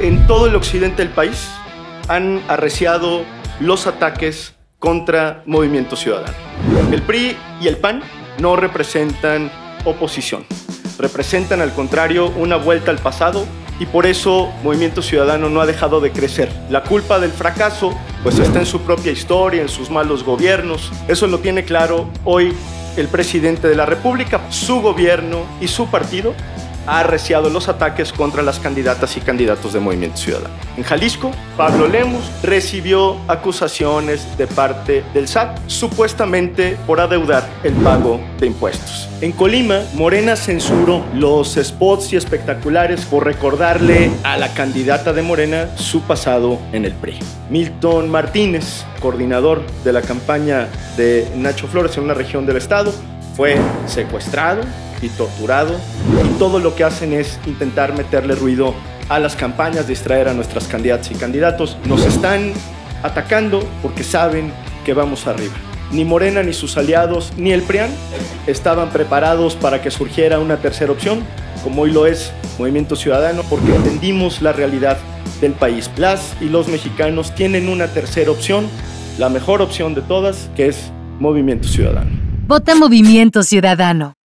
En todo el occidente del país han arreciado los ataques contra Movimiento Ciudadano. El PRI y el PAN no representan oposición, representan al contrario una vuelta al pasado y por eso Movimiento Ciudadano no ha dejado de crecer. La culpa del fracaso pues está en su propia historia, en sus malos gobiernos. Eso lo tiene claro hoy el presidente de la República, su gobierno y su partido ha arreciado los ataques contra las candidatas y candidatos de Movimiento Ciudadano. En Jalisco, Pablo Lemus recibió acusaciones de parte del SAT, supuestamente por adeudar el pago de impuestos. En Colima, Morena censuró los spots y espectaculares por recordarle a la candidata de Morena su pasado en el PRI. Milton Martínez, coordinador de la campaña de Nacho Flores en una región del estado, fue secuestrado, y torturado. Y todo lo que hacen es intentar meterle ruido a las campañas, distraer a nuestras candidatas y candidatos. Nos están atacando porque saben que vamos arriba. Ni Morena, ni sus aliados, ni el PRIAN estaban preparados para que surgiera una tercera opción, como hoy lo es Movimiento Ciudadano, porque entendimos la realidad del país. Las y los mexicanos tienen una tercera opción, la mejor opción de todas, que es Movimiento Ciudadano. Vota Movimiento Ciudadano.